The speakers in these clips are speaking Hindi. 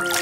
you.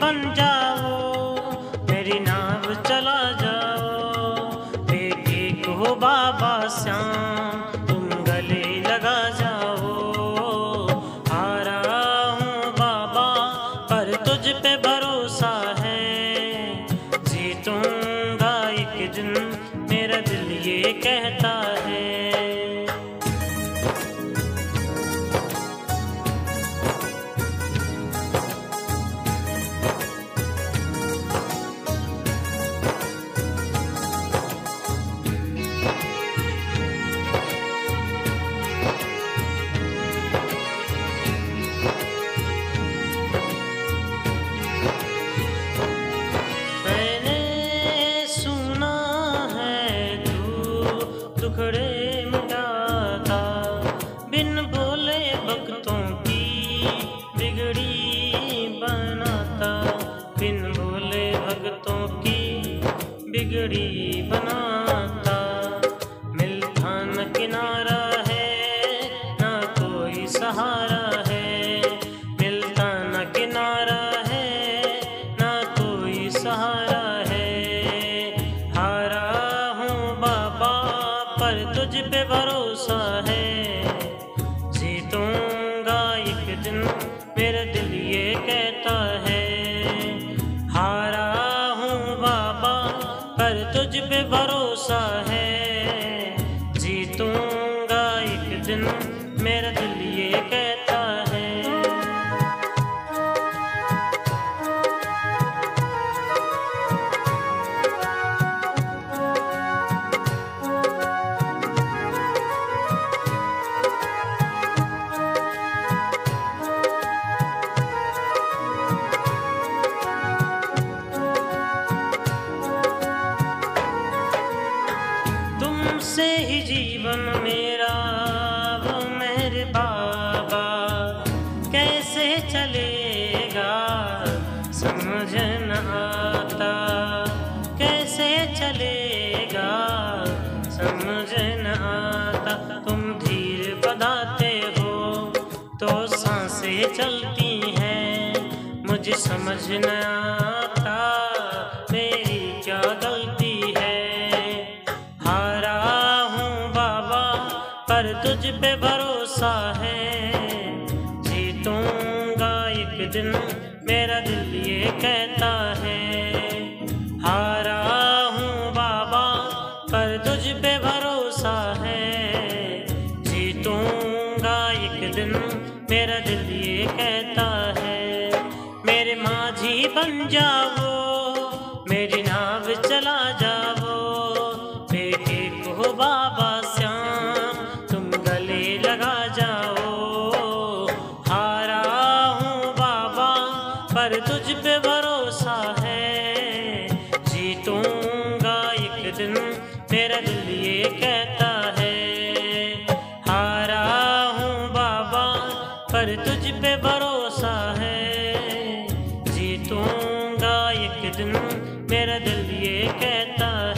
बन जाओ, मेरी नाव चला जाओ। बेटे को बाबा श्याम, तुम गले लगा जाओ। हारा हूँ बाबा, पर तुझ पे भरोसा है। जीतूँगा एक दिन, मेरा दिल ये कहता बिन बोले भक्तों की बिगड़ी बनाता। बिन बोले भक्तों की बिगड़ी बनाता। पे भरोसा है। जीतूँगा एक दिन, मेरा दिल ये कहता है। हारा हूँ बाबा, पर तुझ पे भरोसा है। तुमसे ही जीवन मेरा, वो मेरे बाबा। कैसे चलेगा, समझ न आता। कैसे चलेगा, समझ न आता। तुम धीर बधाते हो तो साँसें चलती हैं, मुझे समझ न आता तुझ पे भरोसा है। जीतूँगा एक दिन, मेरा दिल ये कहता है। हारा हूँ बाबा, पर तुझ पे भरोसा है। जीतूँगा एक दिन, मेरा दिल ये कहता है। मेरे माझी बन जाओ, मेरी नाव चला जाओ। बेटे को बाबा तुझ पे भरोसा है। जीतूँगा एक दिन मेरा दिल ये कहता है। हारा हूँ बाबा, पर तुझ पे भरोसा है। जीतूँगा एक दिन, मेरा दिल ये कहता है